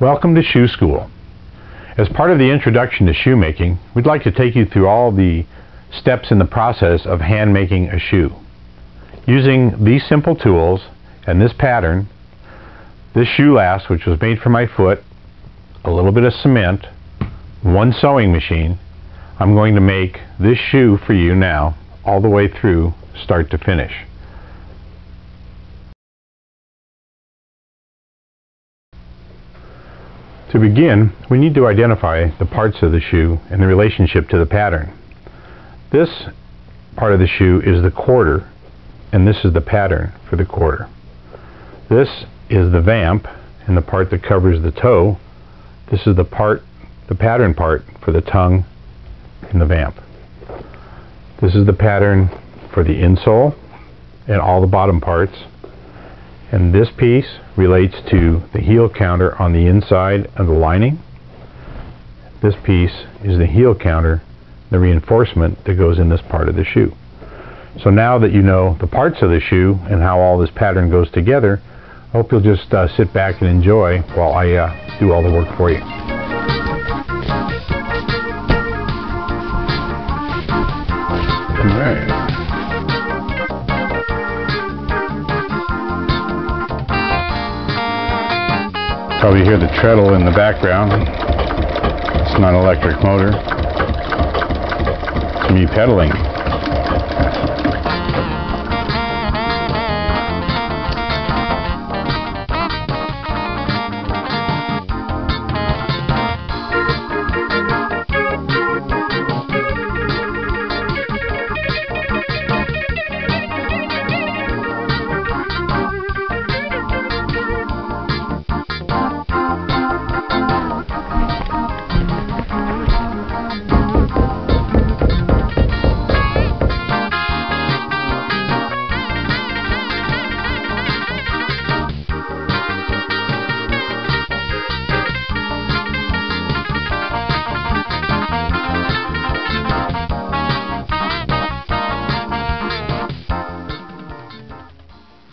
Welcome to Shoe School. As part of the introduction to shoemaking, we'd like to take you through all the steps in the process of hand making a shoe. Using these simple tools and this pattern, this shoe last, which was made for my foot, a little bit of cement, one sewing machine, I'm going to make this shoe for you now all the way through start to finish. To begin, we need to identify the parts of the shoe and the relationship to the pattern. This part of the shoe is the quarter, and this is the pattern for the quarter. This is the vamp, and the part that covers the toe. This is the part, the pattern part for the tongue and the vamp. This is the pattern for the insole and all the bottom parts. And this piece relates to the heel counter on the inside of the lining. This piece is the heel counter, the reinforcement that goes in this part of the shoe. So now that you know the parts of the shoe and how all this pattern goes together, I hope you'll just uh, sit back and enjoy while I uh, do all the work for you. All right. Probably hear the treadle in the background. It's not an electric motor. It's me pedaling.